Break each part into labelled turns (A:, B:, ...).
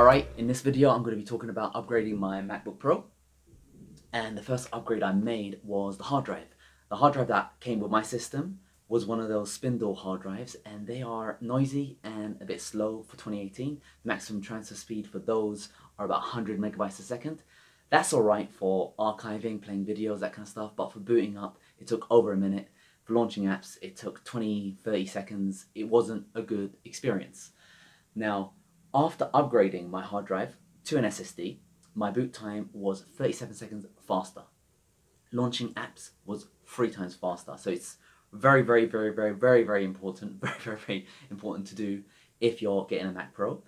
A: Alright, in this video I'm going to be talking about upgrading my MacBook Pro. And the first upgrade I made was the hard drive. The hard drive that came with my system was one of those spindle hard drives and they are noisy and a bit slow for 2018. The maximum transfer speed for those are about 100 megabytes a second. That's alright for archiving, playing videos, that kind of stuff, but for booting up it took over a minute. For launching apps it took 20, 30 seconds. It wasn't a good experience. Now, after upgrading my hard drive to an SSD, my boot time was 37 seconds faster. Launching apps was three times faster. So it's very, very, very, very, very, very important, very, very, very important to do if you're getting a Mac Pro.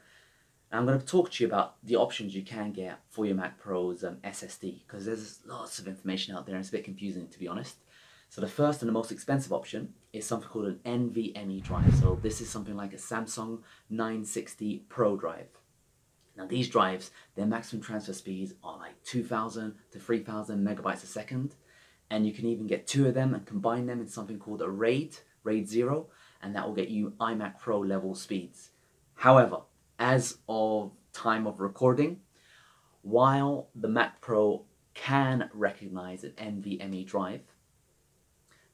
A: And I'm going to talk to you about the options you can get for your Mac Pro's um, SSD because there's lots of information out there and it's a bit confusing to be honest. So the first and the most expensive option is something called an NVMe drive. So this is something like a Samsung 960 Pro drive. Now these drives, their maximum transfer speeds are like 2000 to 3000 megabytes a second. And you can even get two of them and combine them in something called a RAID, RAID 0, and that will get you iMac Pro level speeds. However, as of time of recording, while the Mac Pro can recognize an NVMe drive,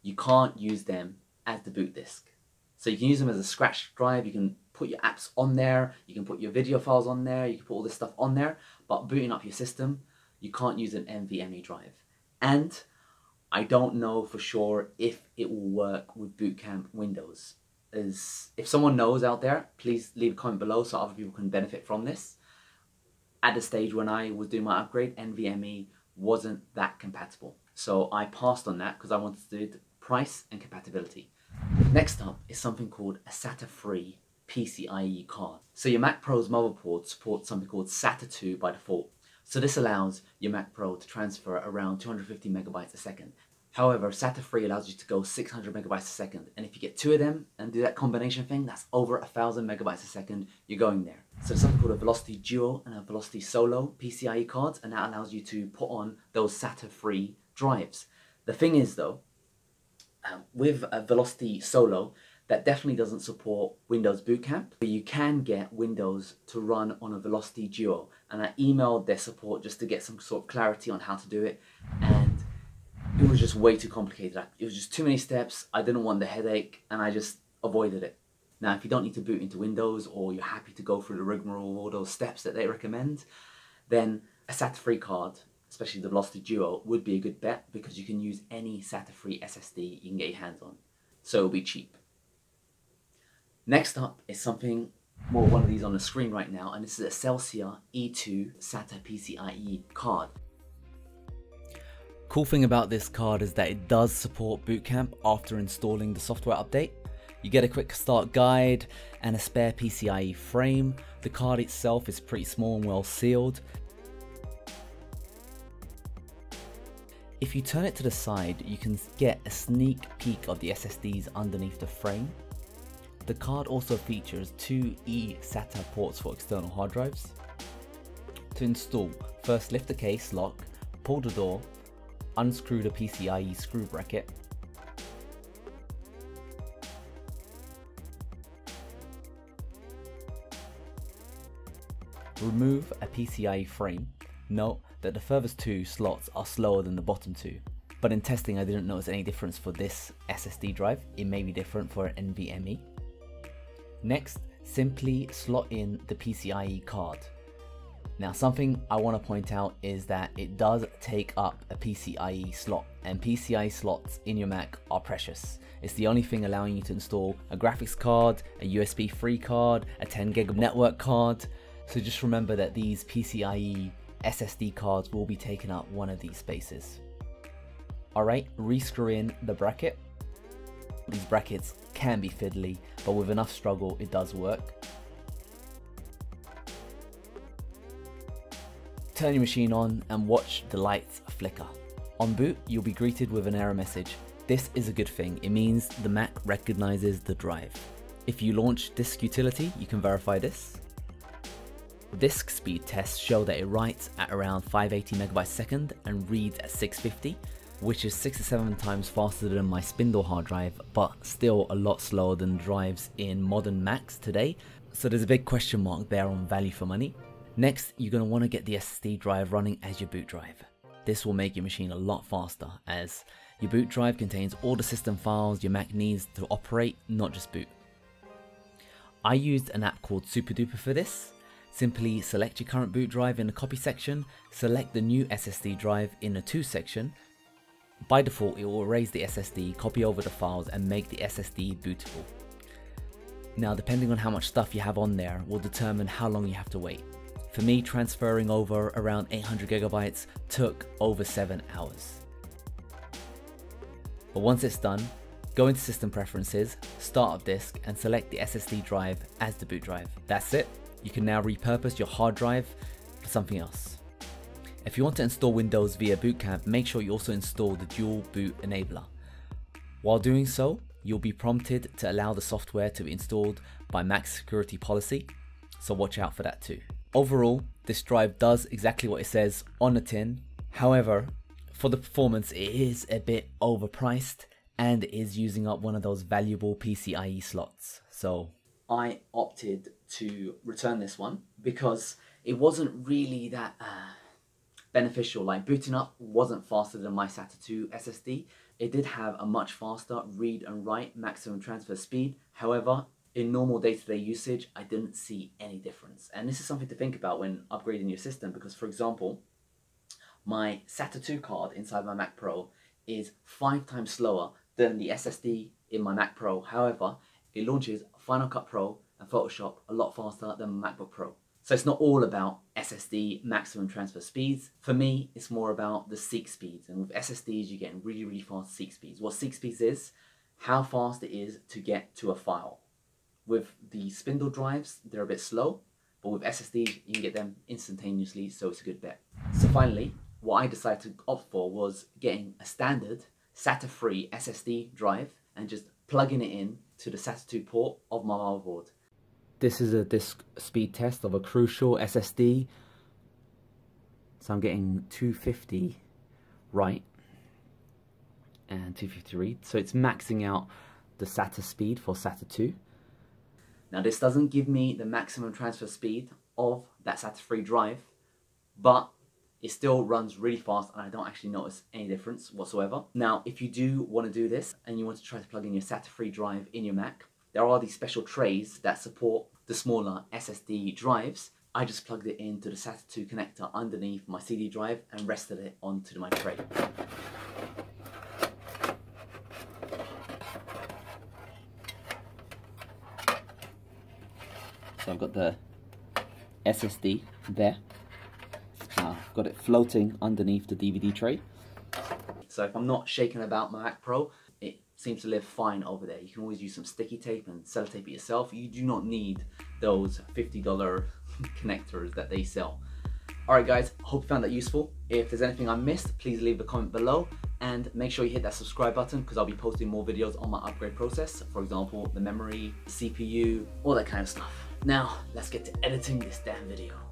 A: you can't use them as the boot disk. So you can use them as a scratch drive, you can put your apps on there, you can put your video files on there, you can put all this stuff on there, but booting up your system, you can't use an NVMe drive. And I don't know for sure if it will work with Boot Camp Windows. As if someone knows out there, please leave a comment below so other people can benefit from this. At the stage when I was doing my upgrade, NVMe wasn't that compatible. So I passed on that because I wanted to do price and compatibility. Next up is something called a SATA 3 PCIe card. So your Mac Pro's motherboard supports something called SATA 2 by default. So this allows your Mac Pro to transfer around 250 megabytes a second. However, SATA 3 allows you to go 600 megabytes a second. And if you get two of them and do that combination thing, that's over a thousand megabytes a second, you're going there. So there's something called a Velocity Duo and a Velocity Solo PCIe cards, and that allows you to put on those SATA 3 drives. The thing is though, um, with a Velocity Solo, that definitely doesn't support Windows Boot Camp, but you can get Windows to run on a Velocity Duo. And I emailed their support just to get some sort of clarity on how to do it, and it was just way too complicated. It was just too many steps. I didn't want the headache, and I just avoided it. Now, if you don't need to boot into Windows, or you're happy to go through the rigmarole, of all those steps that they recommend, then a SATA 3 card especially the Velocity Duo, would be a good bet because you can use any SATA 3 SSD you can get your hands on. So it'll be cheap. Next up is something, well, one of these on the screen right now, and this is Accelsior E2 SATA PCIe card.
B: Cool thing about this card is that it does support Boot Camp after installing the software update. You get a quick start guide and a spare PCIe frame. The card itself is pretty small and well sealed. If you turn it to the side, you can get a sneak peek of the SSDs underneath the frame. The card also features two eSATA ports for external hard drives. To install, first lift the case lock, pull the door, unscrew the PCIe screw bracket, remove a PCIe frame. Note that the furthest two slots are slower than the bottom two. But in testing I didn't notice any difference for this SSD drive, it may be different for an NVMe. Next, simply slot in the PCIe card. Now something I want to point out is that it does take up a PCIe slot and PCIe slots in your Mac are precious. It's the only thing allowing you to install a graphics card, a USB 3 card, a 10 gig network card. So just remember that these PCIe SSD cards will be taking up one of these spaces. Alright, rescrew in the bracket. These brackets can be fiddly, but with enough struggle it does work. Turn your machine on and watch the lights flicker. On boot, you'll be greeted with an error message. This is a good thing, it means the Mac recognizes the drive. If you launch Disk Utility, you can verify this. Disk speed tests show that it writes at around 580 megabytes second and reads at 650, which is 6 to 7 times faster than my spindle hard drive, but still a lot slower than drives in modern Macs today, so there's a big question mark there on value for money. Next, you're going to want to get the SSD drive running as your boot drive. This will make your machine a lot faster as your boot drive contains all the system files your Mac needs to operate, not just boot. I used an app called SuperDuper for this. Simply select your current boot drive in the copy section, select the new SSD drive in the to section. By default, it will erase the SSD, copy over the files and make the SSD bootable. Now, depending on how much stuff you have on there will determine how long you have to wait. For me, transferring over around 800 gigabytes took over 7 hours. But once it's done, go into System Preferences, Startup Disk, and select the SSD drive as the boot drive. That's it. You can now repurpose your hard drive for something else. If you want to install Windows via Boot Camp, make sure you also install the Dual Boot Enabler. While doing so, you'll be prompted to allow the software to be installed by Mac Security Policy, so watch out for that too. Overall, this drive does exactly what it says on the tin. However, for the performance, it is a bit overpriced and is using up one of those valuable PCIe slots. So
A: I opted to return this one because it wasn't really that uh, beneficial. Like booting up wasn't faster than my SATA 2 SSD. It did have a much faster read and write maximum transfer speed. However, in normal day-to-day usage, I didn't see any difference. And this is something to think about when upgrading your system because, for example, my SATA 2 card inside my Mac Pro is five times slower than the SSD in my Mac Pro. However, it launches Final Cut Pro and Photoshop a lot faster than MacBook Pro. So it's not all about SSD maximum transfer speeds. For me, it's more about the seek speeds. And with SSDs, you're getting really, really fast seek speeds. What seek speeds is, how fast it is to get to a file. With the spindle drives, they're a bit slow, but with SSDs, you can get them instantaneously, so it's a good bet. So finally, what I decided to opt for was getting a standard SATA 3 SSD drive and just plugging it in to the SATA 2 port of my motherboard.
B: This is a disk speed test of a Crucial SSD. So I'm getting 250 write and 250 read. So it's maxing out the SATA speed for SATA 2.
A: Now this doesn't give me the maximum transfer speed of that SATA 3 drive, but it still runs really fast and I don't actually notice any difference whatsoever. Now, if you do want to do this and you want to try to plug in your SATA 3 drive in your Mac, there are these special trays that support the smaller SSD drives. I just plugged it into the SATA 2 connector underneath my CD drive and rested it onto my tray.
B: So I've got the SSD there. Got it floating underneath the DVD tray.
A: So if I'm not shaking about my Mac Pro, it seems to live fine over there. You can always use some sticky tape and sellotape it yourself. You do not need those $50 connectors that they sell. Alright guys, hope you found that useful. If there's anything I missed, please leave a comment below and make sure you hit that subscribe button because I'll be posting more videos on my upgrade process. For example, the memory, CPU, all that kind of stuff. Now, let's get to editing this damn video.